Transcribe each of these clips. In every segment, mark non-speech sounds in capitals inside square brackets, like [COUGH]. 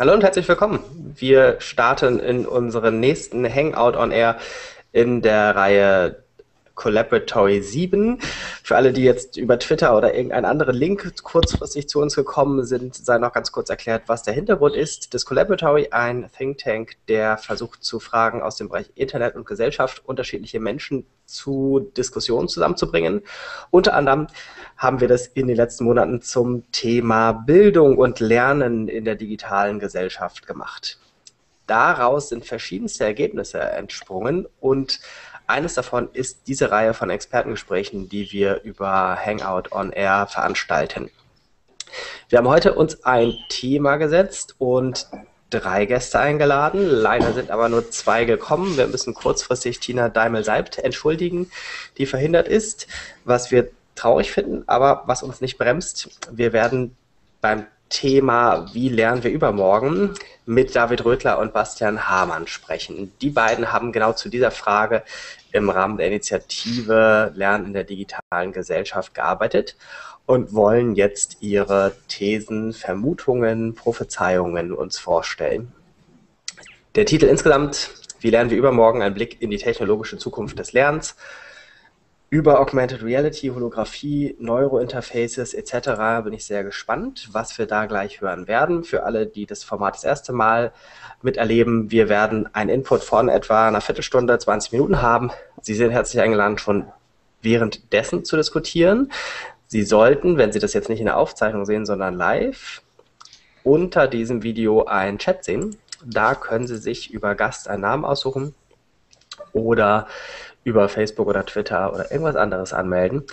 Hallo und herzlich willkommen. Wir starten in unseren nächsten Hangout on Air in der Reihe Collaboratory 7. Für alle, die jetzt über Twitter oder irgendeinen anderen Link kurzfristig zu uns gekommen sind, sei noch ganz kurz erklärt, was der Hintergrund ist. Das Collaboratory, ein Think Tank, der versucht zu Fragen aus dem Bereich Internet und Gesellschaft unterschiedliche Menschen zu Diskussionen zusammenzubringen. Unter anderem haben wir das in den letzten Monaten zum Thema Bildung und Lernen in der digitalen Gesellschaft gemacht. Daraus sind verschiedenste Ergebnisse entsprungen und eines davon ist diese Reihe von Expertengesprächen, die wir über Hangout on Air veranstalten. Wir haben heute uns ein Thema gesetzt und drei Gäste eingeladen. Leider sind aber nur zwei gekommen. Wir müssen kurzfristig Tina Daimel-Seibt entschuldigen, die verhindert ist, was wir traurig finden, aber was uns nicht bremst. Wir werden beim Thema Wie lernen wir übermorgen mit David Rödler und Bastian Hamann sprechen. Die beiden haben genau zu dieser Frage im Rahmen der Initiative Lernen in der digitalen Gesellschaft gearbeitet und wollen jetzt ihre Thesen, Vermutungen, Prophezeiungen uns vorstellen. Der Titel insgesamt, Wie lernen wir übermorgen, ein Blick in die technologische Zukunft des Lernens, über Augmented Reality, Holographie, Neurointerfaces etc. bin ich sehr gespannt, was wir da gleich hören werden. Für alle, die das Format das erste Mal miterleben, wir werden einen Input von etwa einer Viertelstunde, 20 Minuten haben. Sie sind herzlich eingeladen, schon währenddessen zu diskutieren. Sie sollten, wenn Sie das jetzt nicht in der Aufzeichnung sehen, sondern live, unter diesem Video einen Chat sehen. Da können Sie sich über Gast einen Namen aussuchen oder über Facebook oder Twitter oder irgendwas anderes anmelden.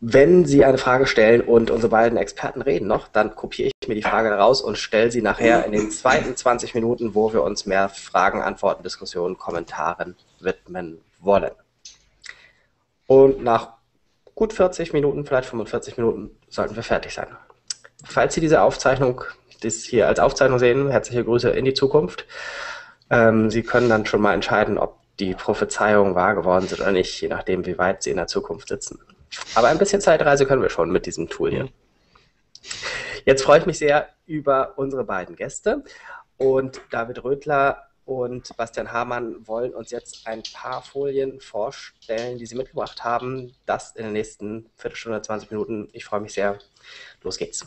Wenn Sie eine Frage stellen und unsere beiden Experten reden noch, dann kopiere ich mir die Frage raus und stelle sie nachher in den zweiten 20 Minuten, wo wir uns mehr Fragen, Antworten, Diskussionen, Kommentaren widmen wollen. Und nach gut 40 Minuten, vielleicht 45 Minuten, sollten wir fertig sein. Falls Sie diese Aufzeichnung, das hier als Aufzeichnung sehen, herzliche Grüße in die Zukunft. Ähm, Sie können dann schon mal entscheiden, ob die Prophezeiungen wahr geworden sind oder nicht, je nachdem, wie weit sie in der Zukunft sitzen. Aber ein bisschen Zeitreise können wir schon mit diesem Tool hier. Jetzt freue ich mich sehr über unsere beiden Gäste und David Rödler und Bastian Hamann wollen uns jetzt ein paar Folien vorstellen, die sie mitgebracht haben. Das in den nächsten Viertelstunde, 20 Minuten. Ich freue mich sehr. Los geht's.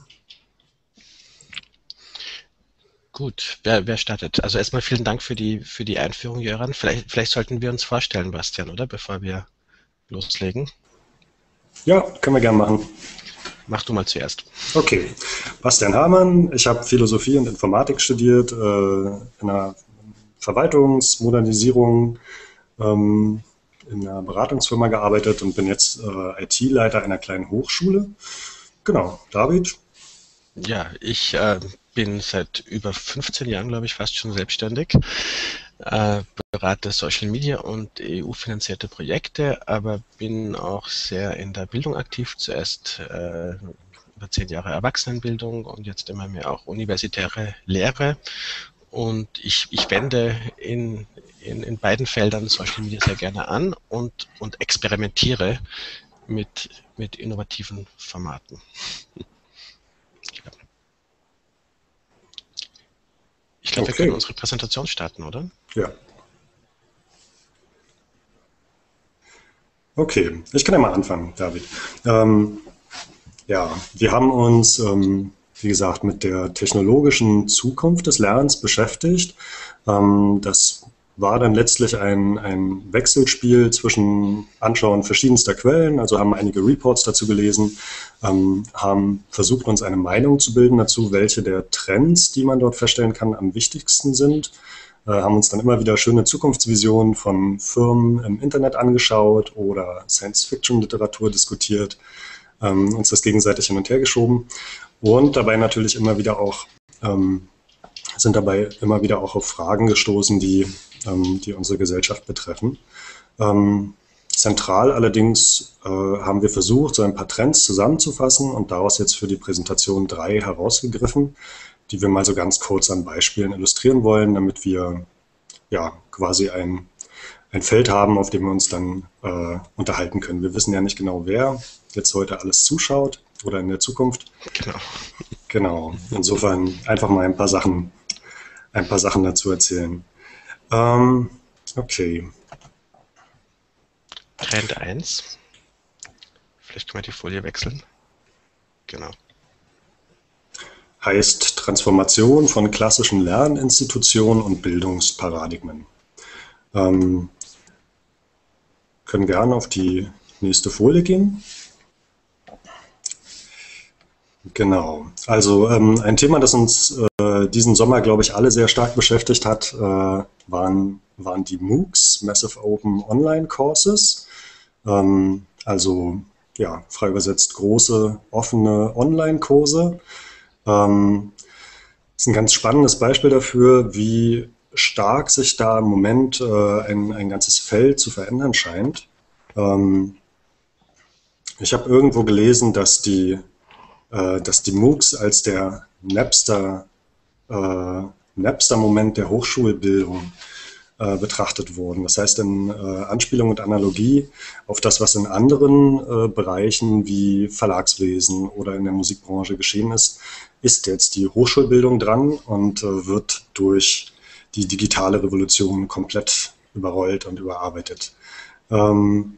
Gut, wer, wer startet? Also erstmal vielen Dank für die, für die Einführung, Jöran. Vielleicht, vielleicht sollten wir uns vorstellen, Bastian, oder? Bevor wir loslegen. Ja, können wir gerne machen. Mach du mal zuerst. Okay, Bastian Hamann. Ich habe Philosophie und Informatik studiert, äh, in einer Verwaltungsmodernisierung, ähm, in einer Beratungsfirma gearbeitet und bin jetzt äh, IT-Leiter einer kleinen Hochschule. Genau, David. Ja, ich äh, bin seit über 15 Jahren, glaube ich, fast schon selbstständig. Äh, berate Social Media und EU-finanzierte Projekte, aber bin auch sehr in der Bildung aktiv. Zuerst äh, über zehn Jahre Erwachsenenbildung und jetzt immer mehr auch universitäre Lehre. Und ich, ich wende in, in, in beiden Feldern Social Media sehr gerne an und, und experimentiere mit, mit innovativen Formaten. Ich glaube, okay. wir können unsere Präsentation starten, oder? Ja. Okay, ich kann ja mal anfangen, David. Ähm, ja, wir haben uns, ähm, wie gesagt, mit der technologischen Zukunft des Lernens beschäftigt. Ähm, das war dann letztlich ein, ein Wechselspiel zwischen Anschauen verschiedenster Quellen, also haben einige Reports dazu gelesen, ähm, haben versucht, uns eine Meinung zu bilden dazu, welche der Trends, die man dort feststellen kann, am wichtigsten sind, äh, haben uns dann immer wieder schöne Zukunftsvisionen von Firmen im Internet angeschaut oder Science-Fiction-Literatur diskutiert, ähm, uns das gegenseitig hin und her geschoben. Und dabei natürlich immer wieder auch ähm, sind dabei immer wieder auch auf Fragen gestoßen, die ähm, die unsere Gesellschaft betreffen. Ähm, zentral allerdings äh, haben wir versucht, so ein paar Trends zusammenzufassen und daraus jetzt für die Präsentation drei herausgegriffen, die wir mal so ganz kurz an Beispielen illustrieren wollen, damit wir ja quasi ein, ein Feld haben, auf dem wir uns dann äh, unterhalten können. Wir wissen ja nicht genau, wer jetzt heute alles zuschaut oder in der Zukunft. Genau. Genau. Insofern einfach mal ein paar Sachen, ein paar Sachen dazu erzählen. Ähm, okay. Trend 1. Vielleicht können wir die Folie wechseln. Genau. Heißt Transformation von klassischen Lerninstitutionen und Bildungsparadigmen. Ähm, können gerne auf die nächste Folie gehen. Genau. Also ähm, ein Thema, das uns äh, diesen Sommer, glaube ich, alle sehr stark beschäftigt hat, äh, waren, waren die MOOCs, Massive Open Online Courses. Ähm, also ja, frei übersetzt große, offene Online-Kurse. Ähm, ist ein ganz spannendes Beispiel dafür, wie stark sich da im Moment äh, ein, ein ganzes Feld zu verändern scheint. Ähm, ich habe irgendwo gelesen, dass die, äh, dass die MOOCs als der Napster, äh, Napster-Moment der Hochschulbildung äh, betrachtet wurden. Das heißt, in äh, Anspielung und Analogie auf das, was in anderen äh, Bereichen wie Verlagswesen oder in der Musikbranche geschehen ist, ist jetzt die Hochschulbildung dran und äh, wird durch die digitale Revolution komplett überrollt und überarbeitet. Ähm,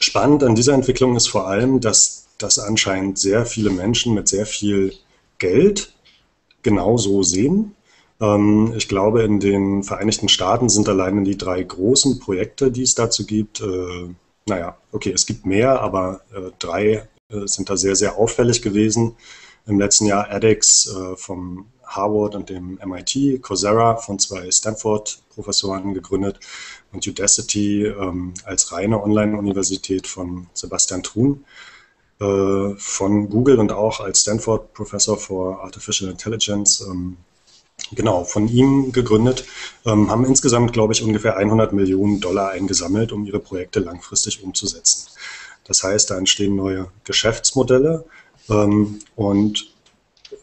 spannend an dieser Entwicklung ist vor allem, dass das anscheinend sehr viele Menschen mit sehr viel Geld genauso sehen. Ähm, ich glaube, in den Vereinigten Staaten sind alleine die drei großen Projekte, die es dazu gibt. Äh, naja, okay, es gibt mehr, aber äh, drei äh, sind da sehr, sehr auffällig gewesen. Im letzten Jahr edX vom Harvard und dem MIT, Coursera von zwei Stanford-Professoren gegründet und Udacity ähm, als reine Online-Universität von Sebastian Thun äh, von Google und auch als Stanford-Professor for Artificial Intelligence. Ähm, genau, von ihm gegründet, ähm, haben insgesamt, glaube ich, ungefähr 100 Millionen Dollar eingesammelt, um ihre Projekte langfristig umzusetzen. Das heißt, da entstehen neue Geschäftsmodelle ähm, und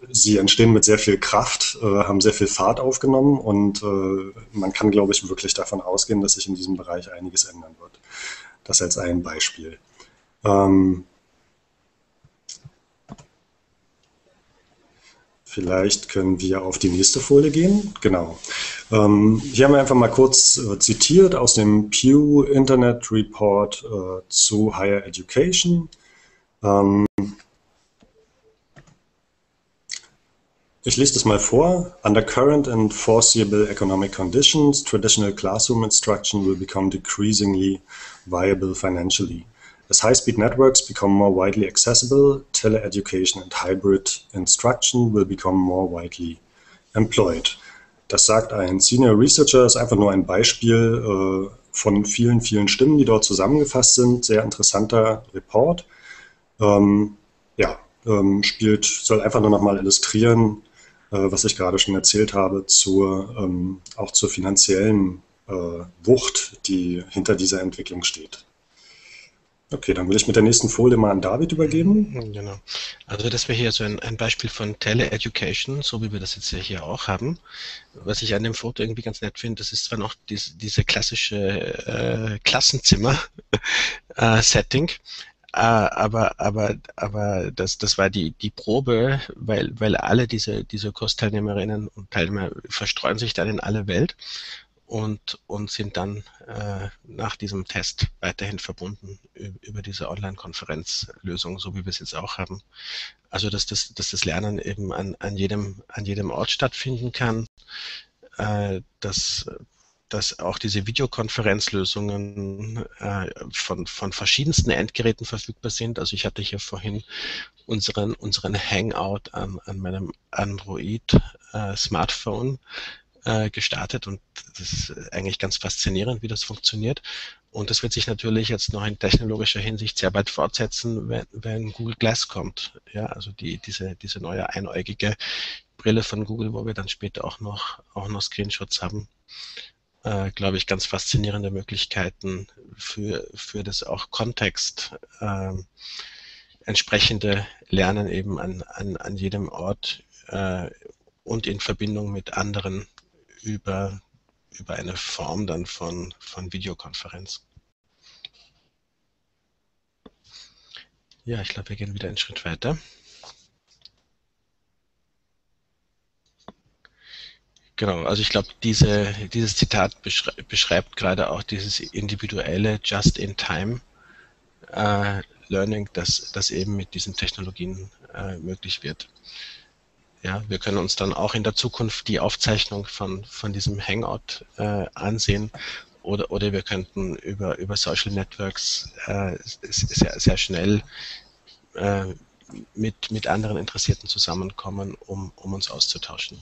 sie entstehen mit sehr viel Kraft, äh, haben sehr viel Fahrt aufgenommen und äh, man kann, glaube ich, wirklich davon ausgehen, dass sich in diesem Bereich einiges ändern wird. Das als ein Beispiel. Ähm, Vielleicht können wir auf die nächste Folie gehen. Genau. Ähm, hier haben wir einfach mal kurz äh, zitiert aus dem Pew Internet Report äh, zu Higher Education. Ähm, Ich lese das mal vor. Under current and foreseeable economic conditions, traditional classroom instruction will become decreasingly viable financially. As high-speed networks become more widely accessible, teleeducation and hybrid instruction will become more widely employed. Das sagt ein Senior Researcher, ist einfach nur ein Beispiel äh, von vielen, vielen Stimmen, die dort zusammengefasst sind. Sehr interessanter Report. Ähm, ja, ähm, spielt, soll einfach nur nochmal illustrieren, äh, was ich gerade schon erzählt habe, zur, ähm, auch zur finanziellen äh, Wucht, die hinter dieser Entwicklung steht. Okay, dann will ich mit der nächsten Folie mal an David übergeben. Mhm, genau. Also das wäre hier so ein, ein Beispiel von Tele-Education, so wie wir das jetzt hier auch haben. Was ich an dem Foto irgendwie ganz nett finde, das ist zwar noch diese, diese klassische äh, Klassenzimmer-Setting, [LAUGHS] äh, äh, aber, aber, aber das, das war die, die Probe, weil, weil alle diese, diese Kursteilnehmerinnen und Teilnehmer verstreuen sich dann in alle Welt und, und sind dann äh, nach diesem Test weiterhin verbunden über diese Online-Konferenzlösung, so wie wir es jetzt auch haben. Also dass das, dass das Lernen eben an, an, jedem, an jedem Ort stattfinden kann, äh, dass dass auch diese Videokonferenzlösungen äh, von, von verschiedensten Endgeräten verfügbar sind. Also ich hatte hier vorhin unseren, unseren Hangout an, an meinem Android-Smartphone äh, gestartet und das ist eigentlich ganz faszinierend, wie das funktioniert. Und das wird sich natürlich jetzt noch in technologischer Hinsicht sehr bald fortsetzen, wenn, wenn Google Glass kommt. Ja, also die, diese, diese neue einäugige Brille von Google, wo wir dann später auch noch, auch noch Screenshots haben äh, glaube ich, ganz faszinierende Möglichkeiten für, für das auch Kontext äh, entsprechende Lernen eben an, an, an jedem Ort äh, und in Verbindung mit anderen über, über eine Form dann von, von Videokonferenz. Ja, ich glaube, wir gehen wieder einen Schritt weiter. Genau, also ich glaube, diese, dieses Zitat beschreibt, beschreibt gerade auch dieses individuelle Just-in-Time äh, Learning, das, das eben mit diesen Technologien äh, möglich wird. Ja, wir können uns dann auch in der Zukunft die Aufzeichnung von, von diesem Hangout äh, ansehen oder, oder wir könnten über, über Social Networks äh, sehr, sehr schnell äh, mit, mit anderen Interessierten zusammenkommen, um, um uns auszutauschen.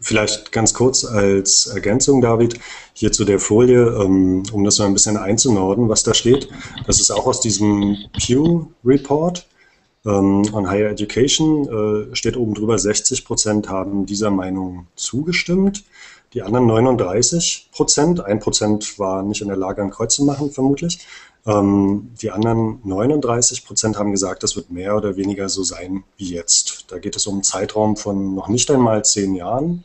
Vielleicht ganz kurz als Ergänzung, David, hier zu der Folie, ähm, um das mal ein bisschen einzunorden, was da steht. Das ist auch aus diesem Pew Report ähm, on Higher Education. Äh, steht oben drüber, 60 Prozent haben dieser Meinung zugestimmt. Die anderen 39 Prozent, ein Prozent war nicht in der Lage, ein Kreuz zu machen, vermutlich. Ähm, die anderen 39 Prozent haben gesagt, das wird mehr oder weniger so sein wie jetzt. Da geht es um einen Zeitraum von noch nicht einmal zehn Jahren.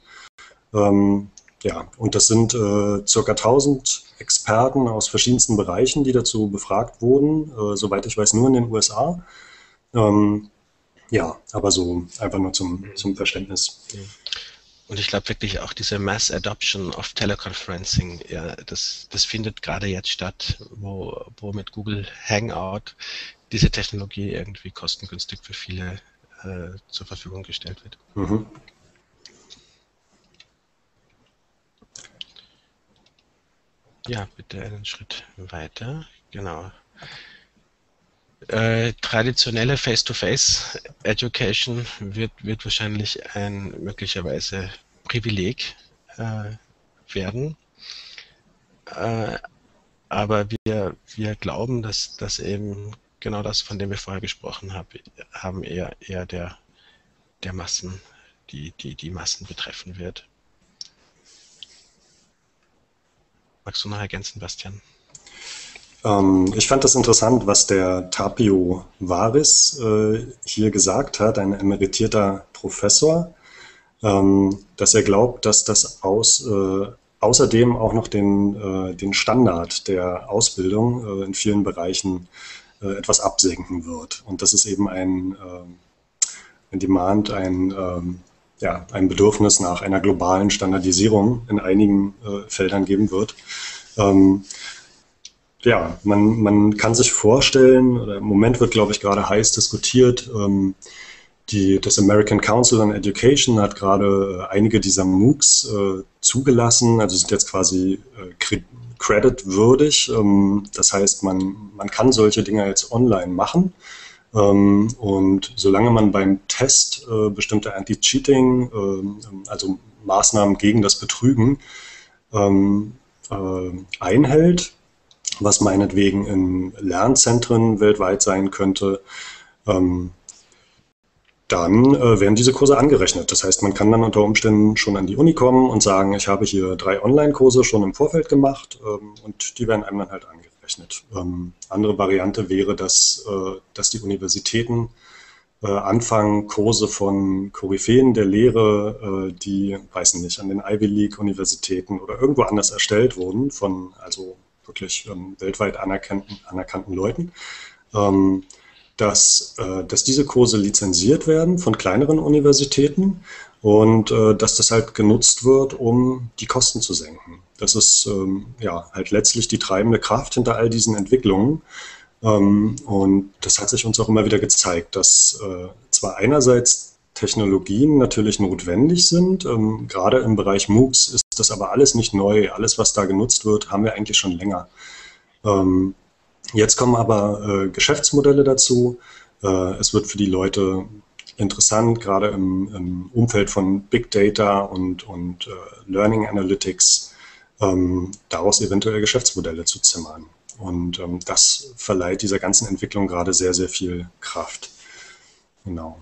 Ähm, ja, und das sind äh, circa 1000 Experten aus verschiedensten Bereichen, die dazu befragt wurden, äh, soweit ich weiß, nur in den USA. Ähm, ja, aber so einfach nur zum, zum Verständnis. Und ich glaube wirklich auch diese Mass Adoption of Teleconferencing, ja, das, das findet gerade jetzt statt, wo, wo mit Google Hangout diese Technologie irgendwie kostengünstig für viele äh, zur Verfügung gestellt wird. Mhm. Ja, bitte einen Schritt weiter. Genau. Äh, traditionelle Face-to-Face-Education wird, wird wahrscheinlich ein möglicherweise Privileg äh, werden. Äh, aber wir, wir glauben, dass, dass eben genau das, von dem wir vorher gesprochen haben, haben eher, eher der, der Massen, die, die, die Massen betreffen wird. Magst du noch ergänzen, Bastian? Ähm, ich fand das interessant, was der Tapio Varis äh, hier gesagt hat, ein emeritierter Professor, ähm, dass er glaubt, dass das aus, äh, außerdem auch noch den, äh, den Standard der Ausbildung äh, in vielen Bereichen äh, etwas absenken wird. Und das ist eben ein, äh, ein Demand, ein, ähm, ja, ein Bedürfnis nach einer globalen Standardisierung in einigen Feldern geben wird. Ähm, ja, man, man kann sich vorstellen, oder im Moment wird, glaube ich, gerade heiß diskutiert, ähm, die, das American Council on Education hat gerade äh, einige dieser MOOCs äh, zugelassen, also sind jetzt quasi äh, creditwürdig. Ähm, das heißt, man, man kann solche Dinge jetzt online machen. Ähm, und solange man beim Test äh, bestimmte Anti-Cheating, ähm, also Maßnahmen gegen das Betrügen, ähm, äh, einhält, was meinetwegen in Lernzentren weltweit sein könnte, ähm, dann äh, werden diese Kurse angerechnet. Das heißt, man kann dann unter Umständen schon an die Uni kommen und sagen, ich habe hier drei Online-Kurse schon im Vorfeld gemacht ähm, und die werden einem dann halt angerechnet. Ähm, andere Variante wäre, dass, äh, dass die Universitäten äh, anfangen, Kurse von Koryphäen der Lehre, äh, die, weiß nicht, an den Ivy League-Universitäten oder irgendwo anders erstellt wurden, von also wirklich ähm, weltweit anerkannten, anerkannten Leuten, ähm, dass, äh, dass diese Kurse lizenziert werden von kleineren Universitäten und äh, dass das halt genutzt wird, um die Kosten zu senken. Das ist ähm, ja halt letztlich die treibende Kraft hinter all diesen Entwicklungen. Ähm, und das hat sich uns auch immer wieder gezeigt, dass äh, zwar einerseits Technologien natürlich notwendig sind. Ähm, gerade im Bereich MOOCs ist das aber alles nicht neu. Alles, was da genutzt wird, haben wir eigentlich schon länger. Ähm, jetzt kommen aber äh, Geschäftsmodelle dazu. Äh, es wird für die Leute interessant, gerade im, im Umfeld von Big Data und, und äh, Learning Analytics, ähm, daraus eventuell Geschäftsmodelle zu zimmern. Und ähm, das verleiht dieser ganzen Entwicklung gerade sehr, sehr viel Kraft. Genau.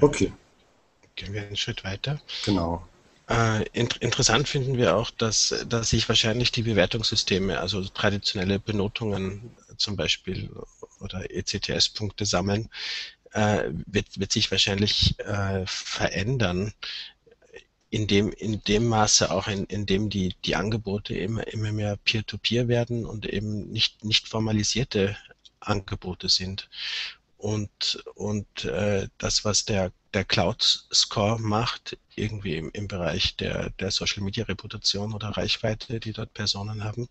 Okay. Gehen wir einen Schritt weiter. Genau. Äh, int interessant finden wir auch, dass, dass sich wahrscheinlich die Bewertungssysteme, also traditionelle Benotungen zum Beispiel oder ECTS-Punkte sammeln, äh, wird, wird sich wahrscheinlich äh, verändern, in dem, in dem Maße auch, in, in dem die, die Angebote immer, immer mehr peer-to-peer -peer werden und eben nicht, nicht formalisierte Angebote sind. Und, und äh, das, was der, der Cloud Score macht, irgendwie im, im Bereich der, der Social Media Reputation oder Reichweite, die dort Personen haben.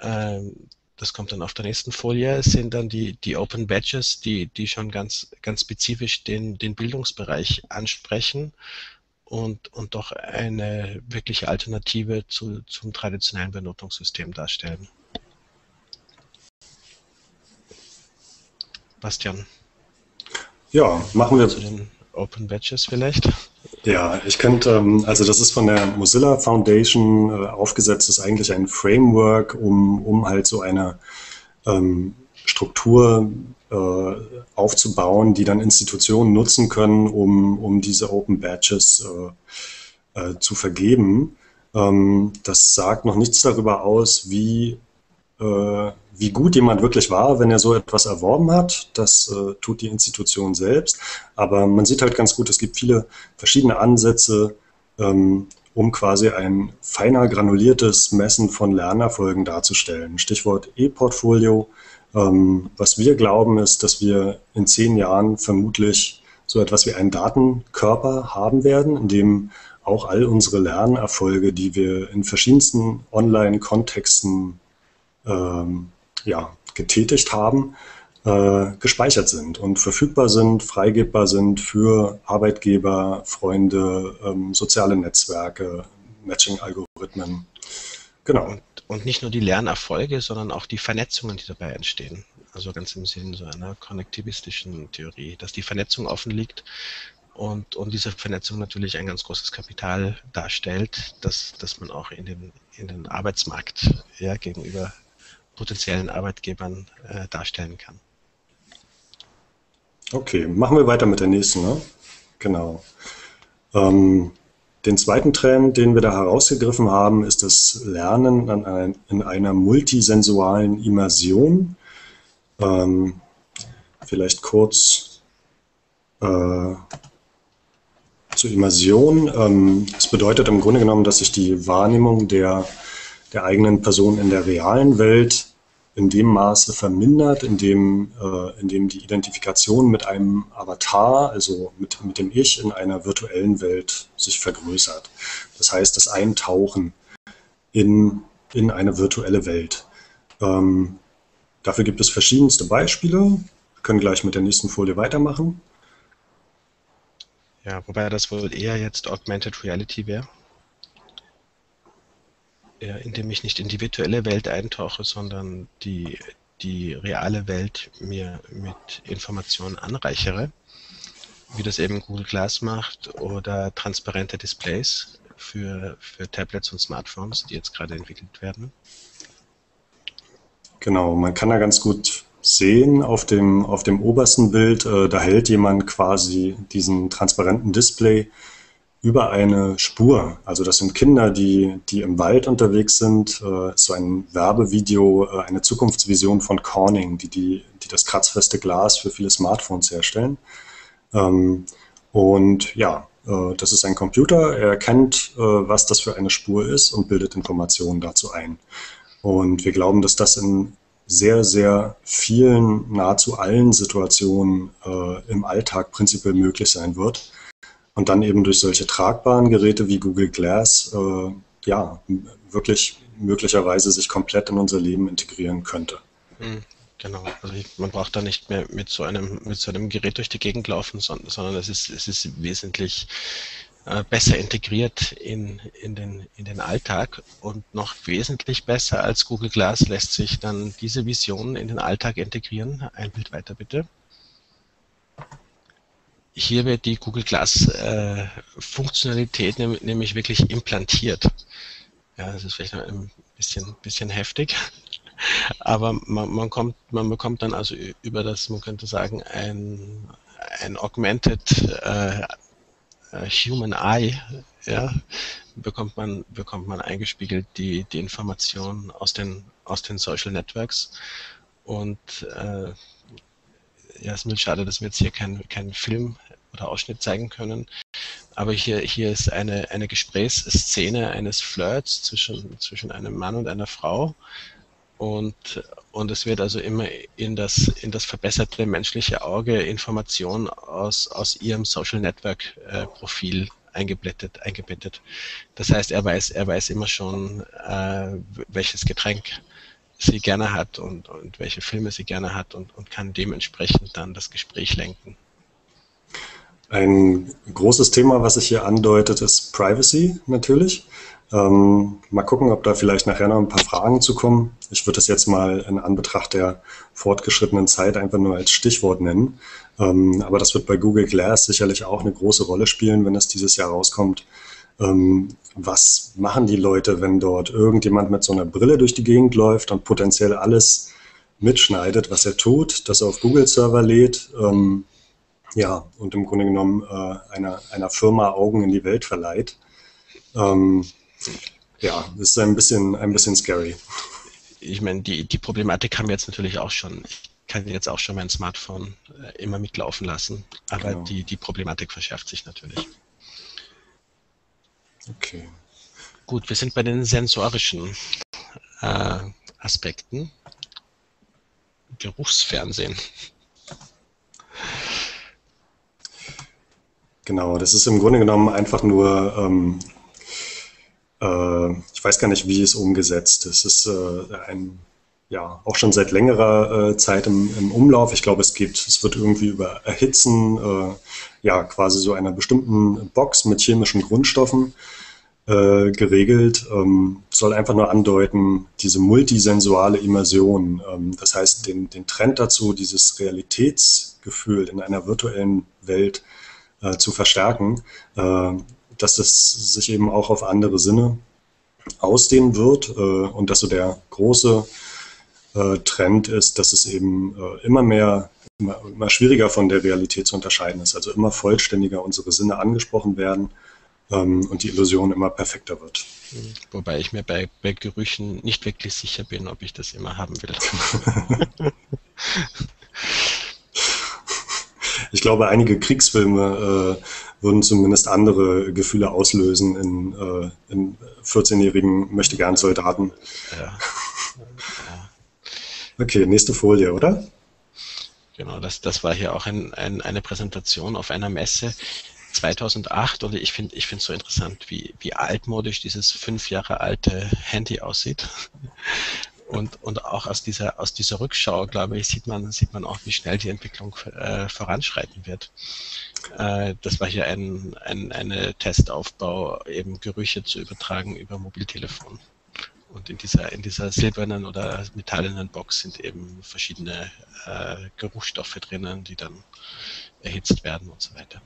Ähm, das kommt dann auf der nächsten Folie, sind dann die, die Open Badges, die, die schon ganz, ganz spezifisch den, den Bildungsbereich ansprechen und, und doch eine wirkliche Alternative zu, zum traditionellen Benotungssystem darstellen. Bastian. Ja, machen wir. Zu den Open Badges vielleicht? Ja, ich könnte, ähm, also das ist von der Mozilla Foundation äh, aufgesetzt, ist eigentlich ein Framework, um, um halt so eine ähm, Struktur äh, aufzubauen, die dann Institutionen nutzen können, um, um diese Open Badges äh, äh, zu vergeben. Ähm, das sagt noch nichts darüber aus, wie äh, wie gut jemand wirklich war, wenn er so etwas erworben hat. Das äh, tut die Institution selbst. Aber man sieht halt ganz gut, es gibt viele verschiedene Ansätze, ähm, um quasi ein feiner granuliertes Messen von Lernerfolgen darzustellen. Stichwort E-Portfolio. Ähm, was wir glauben, ist, dass wir in zehn Jahren vermutlich so etwas wie einen Datenkörper haben werden, in dem auch all unsere Lernerfolge, die wir in verschiedensten Online-Kontexten ähm, ja, getätigt haben, äh, gespeichert sind und verfügbar sind, freigebbar sind für Arbeitgeber, Freunde, ähm, soziale Netzwerke, Matching-Algorithmen. Genau. Und, und, nicht nur die Lernerfolge, sondern auch die Vernetzungen, die dabei entstehen. Also ganz im Sinne so einer konnektivistischen Theorie, dass die Vernetzung offen liegt und, und diese Vernetzung natürlich ein ganz großes Kapital darstellt, dass, dass man auch in den, in den Arbeitsmarkt ja, gegenüber potenziellen Arbeitgebern äh, darstellen kann. Okay, machen wir weiter mit der nächsten. Ne? Genau. Ähm, den zweiten Trend, den wir da herausgegriffen haben, ist das Lernen ein, in einer multisensualen Immersion. Ähm, vielleicht kurz äh, zur Immersion. Ähm, bedeutet im Grunde genommen, dass sich die Wahrnehmung der der eigenen Person in der realen Welt in dem Maße vermindert, in dem, äh, in dem die Identifikation mit einem Avatar, also mit, mit dem Ich in einer virtuellen Welt sich vergrößert. Das heißt, das Eintauchen in, in eine virtuelle Welt. Ähm, dafür gibt es verschiedenste Beispiele. Wir können gleich mit der nächsten Folie weitermachen. Ja, wobei das wohl eher jetzt Augmented Reality wäre indem ich nicht in die virtuelle Welt eintauche, sondern die, die reale Welt mir mit Informationen anreichere, wie das eben Google Glass macht oder transparente Displays für, für Tablets und Smartphones, die jetzt gerade entwickelt werden. Genau, man kann da ganz gut sehen auf dem, auf dem obersten Bild, äh, da hält jemand quasi diesen transparenten Display über eine Spur. Also das sind Kinder, die, die im Wald unterwegs sind. Äh, so ein Werbevideo, äh, eine Zukunftsvision von Corning, die, die, die das kratzfeste Glas für viele Smartphones herstellen. Ähm, und ja, äh, das ist ein Computer. Er erkennt, was das für eine Spur ist und bildet Informationen dazu ein. Und wir glauben, dass das in sehr, sehr vielen, nahezu allen Situationen im Alltag prinzipiell möglich sein wird und dann eben durch solche tragbaren Geräte wie Google Glass äh, ja wirklich möglicherweise sich komplett in unser Leben integrieren könnte. Hm, genau, also ich, man braucht da nicht mehr mit so einem mit so einem Gerät durch die Gegend laufen, sondern, sondern es ist es ist wesentlich äh, besser integriert in, in, den, in den Alltag und noch wesentlich besser als Google Glass lässt sich dann diese Vision in den Alltag integrieren. Ein Bild weiter bitte hier wird die Google Glass äh, Funktionalität nämlich wirklich implantiert. Ja, das ist vielleicht ein bisschen, bisschen heftig. [LAUGHS] Aber man, man, kommt, man bekommt dann also über das, man könnte sagen, ein, ein Augmented äh, äh Human Eye, ja, bekommt man, bekommt man eingespiegelt die, die Informationen aus den, aus den Social Networks. Und äh, ja, es ist mir schade, dass wir jetzt hier keinen kein Film oder Ausschnitt zeigen können. Aber hier, hier ist eine, eine Gesprächsszene eines Flirts zwischen, zwischen einem Mann und einer Frau. und, und es wird also immer in das, in das verbesserte menschliche Auge Information aus, aus ihrem Social Network äh, Profil eingebettet, eingebettet. Das heißt, er weiß, er weiß immer schon, äh, welches Getränk sie gerne hat und, und welche Filme sie gerne hat und, und kann dementsprechend dann das Gespräch lenken. Ein großes Thema, was sich hier andeutet, ist Privacy natürlich. Ähm, mal gucken, ob da vielleicht nachher noch ein paar Fragen zu kommen. Ich würde das jetzt mal in Anbetracht der fortgeschrittenen Zeit einfach nur als Stichwort nennen. Ähm, aber das wird bei Google Glass sicherlich auch eine große Rolle spielen, wenn es dieses Jahr rauskommt. Ähm, was machen die Leute, wenn dort irgendjemand mit so einer Brille durch die Gegend läuft und potenziell alles mitschneidet, was er tut, das auf Google-Server lädt? Ähm, ja, und im Grunde genommen äh, einer, einer Firma Augen in die Welt verleiht. Ähm, ja, das ist ein bisschen, ein bisschen scary. Ich meine, die, die Problematik haben wir jetzt natürlich auch schon. Ich kann jetzt auch schon mein Smartphone äh, immer mitlaufen lassen, aber genau. die, die Problematik verschärft sich natürlich. Okay. Gut, wir sind bei den sensorischen äh, Aspekten. Geruchsfernsehen. Genau, das ist im Grunde genommen einfach nur, ähm, äh, ich weiß gar nicht, wie es umgesetzt ist. Es ist äh, ein, ja, auch schon seit längerer äh, Zeit im, im, Umlauf. Ich glaube, es geht, es wird irgendwie über Erhitzen, äh, ja, quasi so einer bestimmten Box mit chemischen Grundstoffen äh, geregelt. Ähm, soll einfach nur andeuten, diese multisensuale Immersion. Ähm, das heißt, den, den Trend dazu, dieses Realitätsgefühl in einer virtuellen Welt äh, zu verstärken, äh, dass das sich eben auch auf andere Sinne ausdehnen wird äh, und dass so der große Trend ist, dass es eben äh, immer mehr, immer, immer, schwieriger von der Realität zu unterscheiden ist, also immer vollständiger unsere Sinne angesprochen werden ähm, und die Illusion immer perfekter wird. Wobei ich mir bei, bei Gerüchen nicht wirklich sicher bin, ob ich das immer haben will. [LAUGHS] ich glaube, einige Kriegsfilme äh, würden zumindest andere Gefühle auslösen in, äh, in 14-jährigen Möchtegern-Soldaten. Ja. [LAUGHS] Okay, nächste Folie, oder? Genau, das, das war hier auch ein, ein, eine Präsentation auf einer Messe 2008 und ich finde ich finde so interessant, wie, wie altmodisch dieses fünf Jahre alte Handy aussieht. Und, und auch aus dieser, aus dieser Rückschau, glaube ich, sieht man, sieht man auch, wie schnell die Entwicklung äh, voranschreiten wird. Äh, das war hier ein, ein eine Testaufbau, eben Gerüche zu übertragen über Mobiltelefon. Und in dieser, in dieser silbernen oder metallenen Box sind eben verschiedene äh, Geruchsstoffe drinnen, die dann erhitzt werden und so weiter.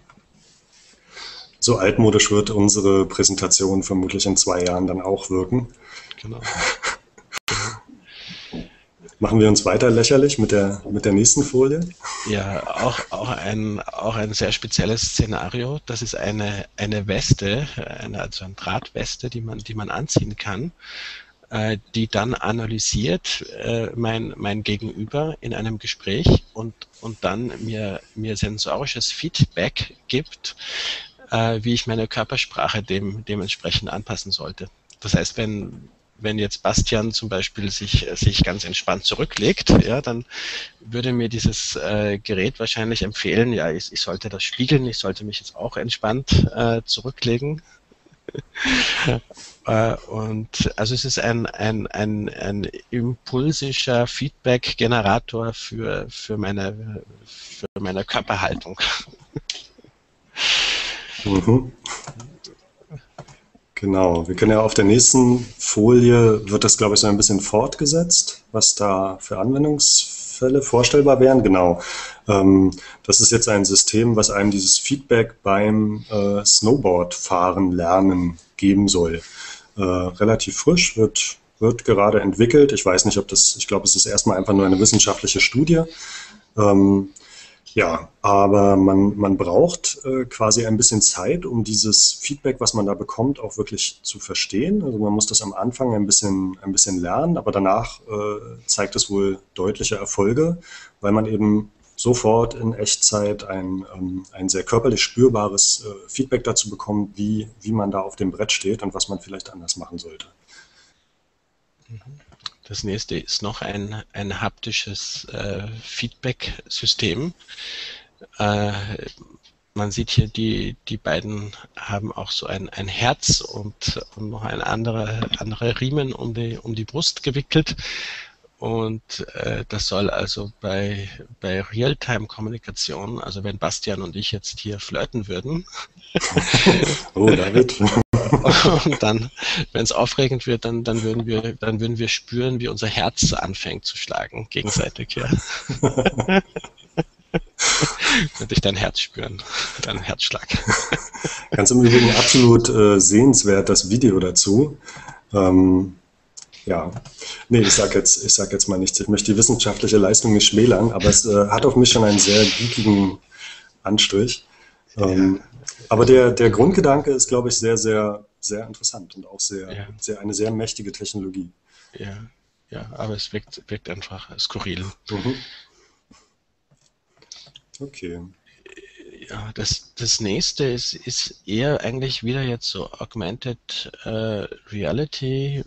So altmodisch wird unsere Präsentation vermutlich in zwei Jahren dann auch wirken. Genau. [LAUGHS] Machen wir uns weiter lächerlich mit der, mit der nächsten Folie? Ja, auch, auch, ein, auch ein sehr spezielles Szenario. Das ist eine, eine Weste, eine, also eine Drahtweste, die man, die man anziehen kann, die dann analysiert äh, mein, mein Gegenüber in einem Gespräch und, und dann mir, mir sensorisches Feedback gibt, äh, wie ich meine Körpersprache dem, dementsprechend anpassen sollte. Das heißt, wenn, wenn jetzt Bastian zum Beispiel sich, sich ganz entspannt zurücklegt, ja, dann würde mir dieses äh, Gerät wahrscheinlich empfehlen, ja, ich, ich sollte das spiegeln, ich sollte mich jetzt auch entspannt äh, zurücklegen. Äh, und also es ist ein, ein, ein, ein impulsischer Feedback-Generator für, für, meine, für meine Körperhaltung. Mhm. Genau, wir können ja auf der nächsten Folie, wird das glaube ich so ein bisschen fortgesetzt, was da für Anwendungsfälle vorstellbar wären. Genau, ähm, das ist jetzt ein System, was einem dieses Feedback beim äh, Snowboardfahren lernen geben soll. Äh, relativ frisch, wird, wird gerade entwickelt. Ich weiß nicht, ob das, ich glaube, es ist erstmal einfach nur eine wissenschaftliche Studie. Ähm, ja, aber man, man braucht äh, quasi ein bisschen Zeit, um dieses Feedback, was man da bekommt, auch wirklich zu verstehen. Also man muss das am Anfang ein bisschen, ein bisschen lernen, aber danach äh, zeigt es wohl deutliche Erfolge, weil man eben sofort in Echtzeit ein, ähm, ein sehr körperlich spürbares äh, Feedback dazu bekommt, wie, wie man da auf dem Brett steht und was man vielleicht anders machen sollte. Das nächste ist noch ein, ein haptisches äh, Feedback-System. Äh, man sieht hier, die, die beiden haben auch so ein, ein Herz und, und noch ein andere, andere Riemen um die, um die Brust gewickelt. Und äh, das soll also bei, bei Realtime-Kommunikation, also wenn Bastian und ich jetzt hier flirten würden. [LAUGHS] oh, David. [LAUGHS] und dann, wenn es aufregend wird, dann, dann, würden wir, dann würden wir spüren, wie unser Herz anfängt zu schlagen, gegenseitig. Ja. [LAUGHS] Könnte ich dein Herz spüren, deinen Herzschlag. Ganz im Übrigen absolut äh, sehenswert das Video dazu. Ähm, ja, nee, ich sage jetzt, ich sag jetzt mal nichts. Ich möchte die wissenschaftliche Leistung nicht schmälern, aber es äh, hat auf mich schon einen sehr geekigen Anstrich. Ähm, aber der, der Grundgedanke ist, glaube ich, sehr, sehr, sehr interessant und auch sehr, ja. sehr eine sehr mächtige Technologie. Ja, ja, aber es wirkt, wirkt einfach skurril. Mhm. Okay. Ja, das, das nächste ist, ist eher eigentlich wieder jetzt so Augmented äh, Reality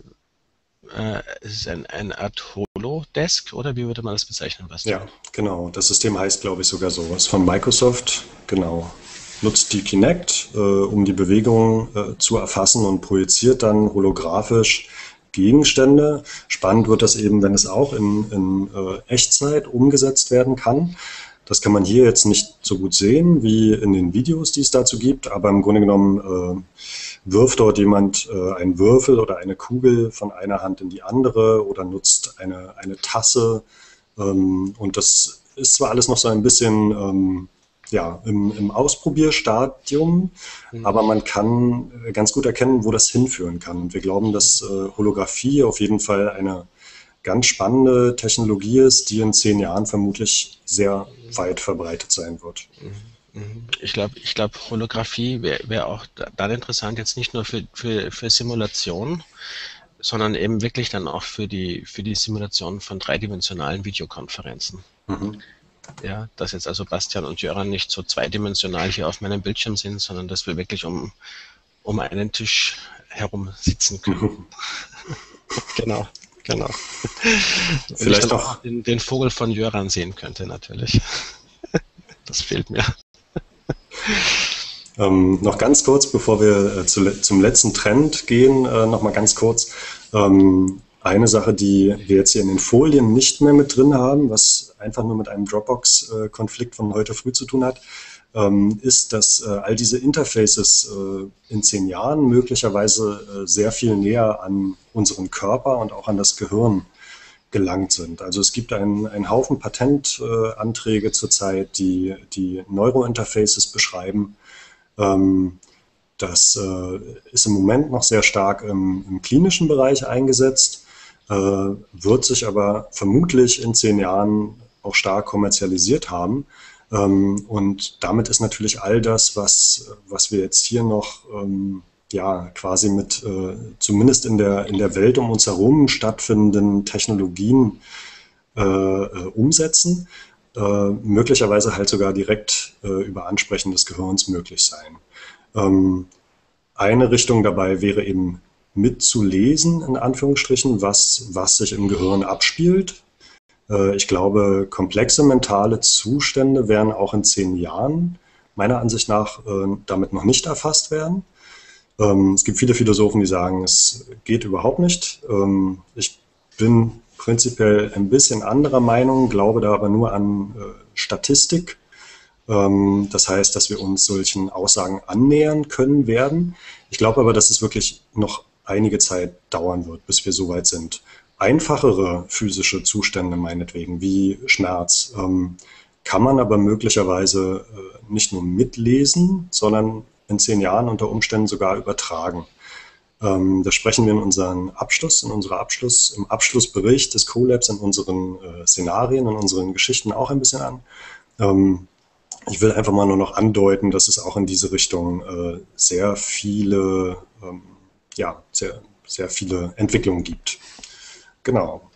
äh, es ist ein, eine Art Holodesk oder wie würde man das bezeichnen? Was ja, genau. Das System heißt, glaube ich, sogar sowas von Microsoft. Genau. Nutzt die Kinect, äh, um die Bewegung äh, zu erfassen und projiziert dann holographisch Gegenstände. Spannend wird das eben, wenn es auch in, in äh, Echtzeit umgesetzt werden kann. Das kann man hier jetzt nicht so gut sehen wie in den Videos, die es dazu gibt, aber im Grunde genommen äh, wirft dort jemand äh, einen Würfel oder eine Kugel von einer Hand in die andere oder nutzt eine, eine Tasse. Ähm, und das ist zwar alles noch so ein bisschen ähm, ja, im, im Ausprobierstadium, mhm. aber man kann ganz gut erkennen, wo das hinführen kann. Und wir glauben, dass äh, Holographie auf jeden Fall eine ganz spannende Technologie ist, die in zehn Jahren vermutlich sehr weit verbreitet sein wird. Ich glaube, ich glaub, Holographie wäre wär auch dann interessant, jetzt nicht nur für, für, für Simulation, sondern eben wirklich dann auch für die, für die Simulation von dreidimensionalen Videokonferenzen. Mhm. Ja, dass jetzt also Bastian und Jöran nicht so zweidimensional hier auf meinem Bildschirm sind, sondern dass wir wirklich um, um einen Tisch herum sitzen können. [LAUGHS] Genau, genau. [LAUGHS] Vielleicht auch den, den Vogel von Jöran sehen könnte, natürlich. [LAUGHS] Das fehlt mir. [LAUGHS] Ähm, noch ganz kurz, bevor wir äh, zu, zum letzten Trend gehen, äh, noch mal ganz kurz. Ähm, eine Sache, die wir jetzt hier in den Folien nicht mehr mit drin haben, was einfach nur mit einem Dropbox-Konflikt von heute früh zu tun hat, ist, dass äh, all diese Interfaces äh, in zehn Jahren möglicherweise äh, sehr viel näher an unseren Körper und auch an das Gehirn gelangt sind. Also es gibt einen, einen Haufen Patentanträge zurzeit, die die Neurointerfaces beschreiben. Ähm, das ist im Moment noch sehr stark im, im klinischen Bereich eingesetzt, wird sich aber vermutlich in zehn Jahren auch stark kommerzialisiert haben. Ähm, und damit ist natürlich all das, was, was wir jetzt hier noch ähm, ja quasi mit äh, zumindest in der, in der Welt um uns herum stattfindenden Technologien äh, äh, umsetzen, äh, möglicherweise halt sogar direkt äh, über Ansprechen des Gehirns möglich sein. Ähm, eine Richtung dabei wäre eben mitzulesen, in Anführungsstrichen, was, was sich im Gehirn abspielt. Äh, ich glaube, komplexe mentale Zustände werden auch in zehn Jahren meiner Ansicht nach damit noch nicht erfasst werden. Ähm, es gibt viele Philosophen, die sagen, es geht überhaupt nicht. Ähm, ich bin prinzipiell ein bisschen anderer Meinung, glaube da aber nur an äh, Statistik. Ähm, das heißt, dass wir uns solchen Aussagen annähern können werden. Ich glaube aber, dass es wirklich noch einige Zeit dauern wird, bis wir so weit sind. Einfachere physische Zustände meinetwegen, wie Schmerz, ähm, kann man aber möglicherweise äh, nicht nur mitlesen, sondern in zehn Jahren unter Umständen sogar übertragen. Ähm, das sprechen wir in unserem Abschluss, in unserer Abschluss, im Abschlussbericht des CoLabs, in unseren äh, Szenarien, in unseren Geschichten auch ein bisschen an. Ähm, ich will einfach mal nur noch andeuten, dass es auch in diese Richtung äh, sehr viele, ähm, ja, sehr, sehr viele Entwicklungen gibt. Genau.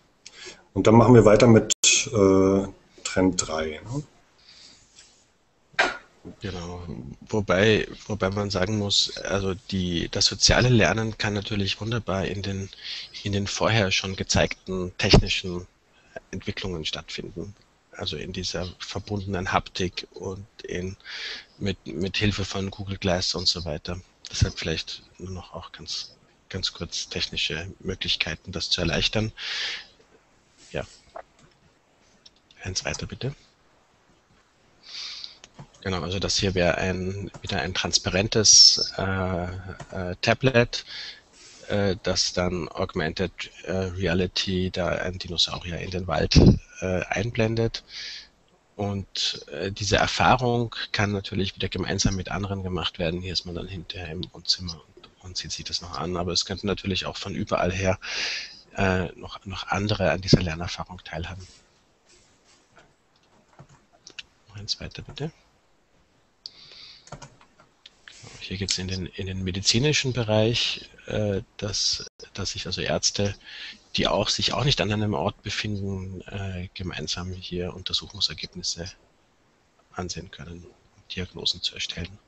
Und dann machen wir weiter mit äh, Trend 3. Ne? Genau, wobei, wobei man sagen muss, also die, das soziale Lernen kann natürlich wunderbar in den, in den vorher schon gezeigten technischen Entwicklungen stattfinden. Also in dieser verbundenen Haptik und in, mit, mit Hilfe von Google Glass und so weiter. Deshalb vielleicht nur noch auch ganz, ganz kurz technische Möglichkeiten, das zu erleichtern. Ja. Eins weiter bitte. Genau, also das hier wäre ein, wieder ein transparentes äh, äh, Tablet, äh, das dann Augmented äh, Reality da ein Dinosaurier in den Wald äh, einblendet. Und äh, diese Erfahrung kann natürlich wieder gemeinsam mit anderen gemacht werden. Hier ist man dann hinterher im Wohnzimmer und, sieht sich das noch an. Aber es könnten natürlich auch von überall her äh, noch, noch andere an dieser Lernerfahrung teilhaben. Noch eins weiter bitte. Hier geht es in den, in den medizinischen Bereich, äh, dass, dass sich also Ärzte, die auch sich auch nicht an einem Ort befinden, äh, gemeinsam hier Untersuchungsergebnisse ansehen können, um Diagnosen zu erstellen.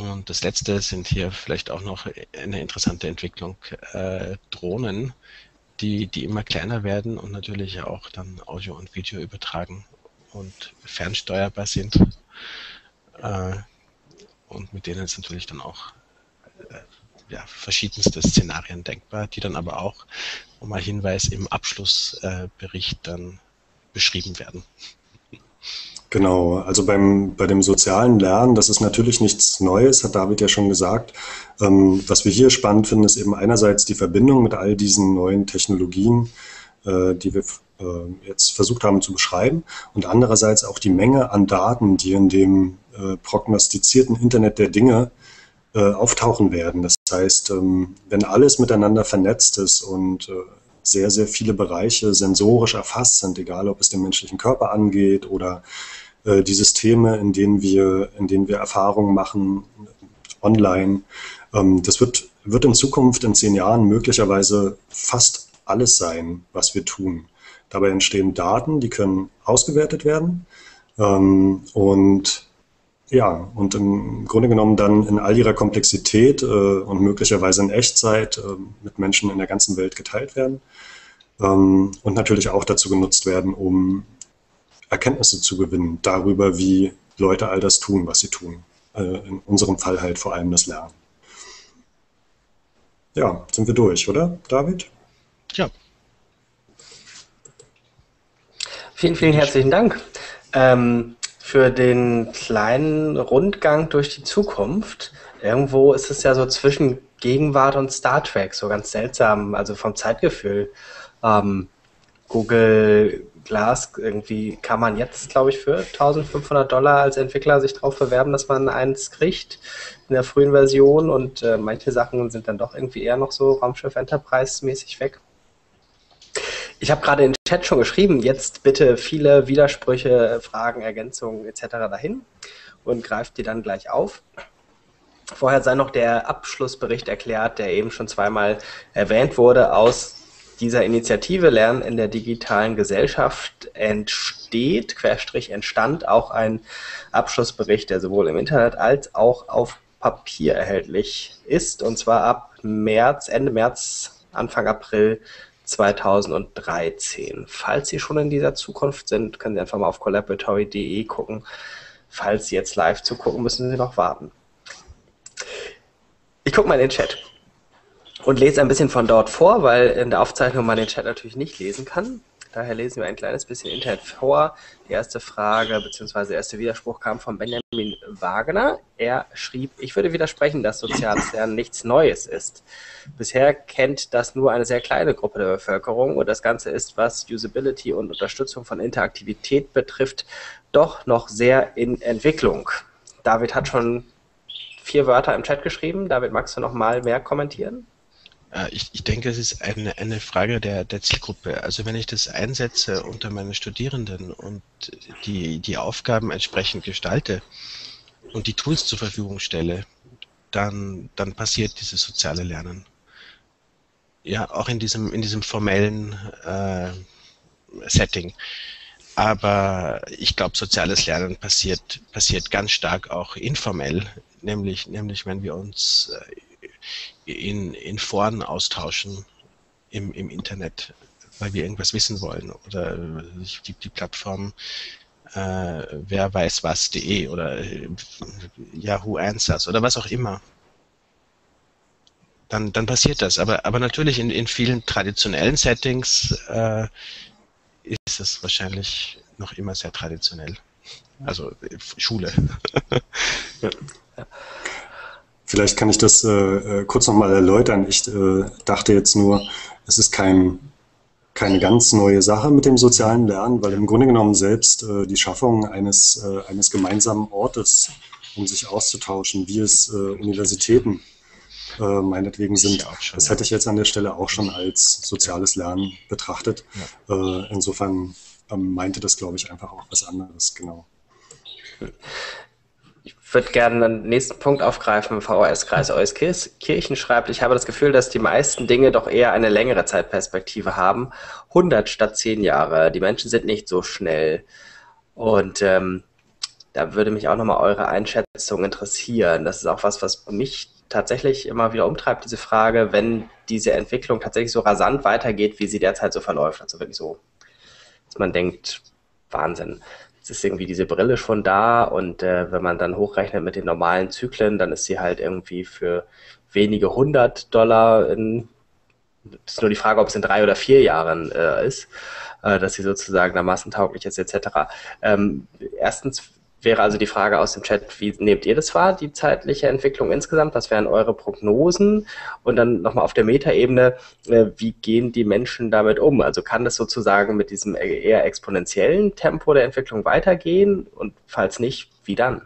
Und das letzte sind hier vielleicht auch noch eine interessante Entwicklung, äh, Drohnen, die, die immer kleiner werden und natürlich auch dann Audio und Video übertragen und fernsteuerbar sind. Äh, und mit denen ist natürlich dann auch äh, ja, verschiedenste Szenarien denkbar, die dann aber auch, um mal Hinweis, im Abschlussbericht dann beschrieben werden. Genau, also beim, bei dem sozialen Lernen, das ist natürlich nichts Neues, hat David ja schon gesagt. Ähm, was wir hier spannend finden, ist eben einerseits die Verbindung mit all diesen neuen Technologien, äh, die wir äh, jetzt versucht haben zu beschreiben, und andererseits auch die Menge an Daten, die in dem äh, prognostizierten Internet der Dinge äh, auftauchen werden. Das heißt, ähm, wenn alles miteinander vernetzt ist und äh, sehr, sehr viele Bereiche sensorisch erfasst sind, egal ob es den menschlichen Körper angeht oder äh, die Systeme, in denen wir, in denen wir Erfahrungen machen, online. Ähm, das wird, wird in Zukunft in zehn Jahren möglicherweise fast alles sein, was wir tun. Dabei entstehen Daten, die können ausgewertet werden. Ähm, und ja, und im Grunde genommen dann in all ihrer Komplexität äh, und möglicherweise in Echtzeit äh, mit Menschen in der ganzen Welt geteilt werden ähm, und natürlich auch dazu genutzt werden, um Erkenntnisse zu gewinnen darüber, wie Leute all das tun, was sie tun. Äh, in unserem Fall halt vor allem das Lernen. Ja, sind wir durch, oder, David? Ja. Vielen, vielen herzlichen Dank. Ähm, für den kleinen Rundgang durch die Zukunft. Irgendwo ist es ja so zwischen Gegenwart und Star Trek, so ganz seltsam, also vom Zeitgefühl. Ähm, Google Glass, irgendwie kann man jetzt, glaube ich, für 1500 Dollar als Entwickler sich darauf bewerben, dass man eins kriegt in der frühen Version und äh, manche Sachen sind dann doch irgendwie eher noch so Raumschiff Enterprise mäßig weg. Ich habe gerade in den Chat schon geschrieben, jetzt bitte viele Widersprüche, Fragen, Ergänzungen etc. dahin und greift die dann gleich auf. Vorher sei noch der Abschlussbericht erklärt, der eben schon zweimal erwähnt wurde. Aus dieser Initiative Lernen in der digitalen Gesellschaft entsteht, Querstrich entstand auch ein Abschlussbericht, der sowohl im Internet als auch auf Papier erhältlich ist, und zwar ab März, Ende März, Anfang April 2013. Falls Sie schon in dieser Zukunft sind, können Sie einfach mal auf collaboratory.de gucken. Falls Sie jetzt live zugucken, müssen Sie noch warten. Ich gucke mal in den Chat und lese ein bisschen von dort vor, weil in der Aufzeichnung man den Chat natürlich nicht lesen kann. Daher lesen wir ein kleines bisschen Internet vor. Die erste Frage bzw. der erste Widerspruch kam von Benjamin Wagner. Er schrieb, ich würde widersprechen, dass soziales Lernen [LAUGHS] nichts Neues ist. Bisher kennt das nur eine sehr kleine Gruppe der Bevölkerung und das Ganze ist, was Usability und Unterstützung von Interaktivität betrifft, doch noch sehr in Entwicklung. David hat schon vier Wörter im Chat geschrieben. David, magst du noch mal mehr kommentieren? Äh, ich, ich denke, es ist eine, eine Frage der, der Zielgruppe. Also wenn ich das einsetze unter meinen Studierenden und die, die Aufgaben entsprechend gestalte und die Tools zur Verfügung stelle, dann, dann passiert dieses soziale Lernen. Ja, auch in diesem, in diesem formellen äh, Setting. Aber ich glaube, soziales Lernen passiert, passiert ganz stark auch informell, nämlich, nämlich wenn wir uns äh, in, in Foren austauschen im, im Internet, weil wir irgendwas wissen wollen oder die, die Plattform äh, wer weiß was.de oder äh, Yahoo Answers oder was auch immer. Dann, dann passiert das. Aber, aber natürlich in, in vielen traditionellen Settings äh, ist es wahrscheinlich noch immer sehr traditionell. Also äh, Schule. [LAUGHS] ja. Vielleicht kann ich das äh, äh kurz nochmal erläutern. Ich äh, dachte jetzt nur, es ist kein keine ganz neue Sache mit dem sozialen Lernen, weil im Grunde genommen selbst äh, die Schaffung eines, äh, eines gemeinsamen Ortes, um sich auszutauschen, wie es äh, Universitäten meinetwegen sind, schon, das hätte ich jetzt an der Stelle auch schon als soziales Lernen betrachtet. Ja. Insofern ähm, meinte das, glaube ich, einfach auch was anderes, genau [LAUGHS] würde gerne den nächsten Punkt aufgreifen. VHS-Kreis Euskirchen schreibt, ich habe das Gefühl, dass die meisten Dinge doch eher eine längere Zeitperspektive haben. 100 statt 10 Jahre. Die Menschen sind nicht so schnell. Und ähm, da würde mich auch nochmal eure Einschätzung interessieren. Das ist auch was, was mich tatsächlich immer wieder umtreibt, diese Frage, wenn diese Entwicklung tatsächlich so rasant weitergeht, wie sie derzeit so verläuft. Also wirklich so, dass man denkt, Wahnsinn ist irgendwie diese Brille schon da und äh, wenn man dann hochrechnet mit den normalen Zyklen, dann ist sie halt irgendwie für wenige hundert Dollar in, ist nur die Frage, ob es in drei oder vier Jahren äh, ist, äh, dass sie sozusagen da massentauglich ist etc. Ähm, erstens wäre also die Frage aus dem Chat, wie nehmt ihr das wahr, die zeitliche Entwicklung insgesamt? Was wären eure Prognosen? Und dann nochmal auf der Metaebene, äh, wie gehen die Menschen damit um? Also kann das sozusagen mit diesem eher exponentiellen Tempo der Entwicklung weitergehen? Und falls nicht, wie dann?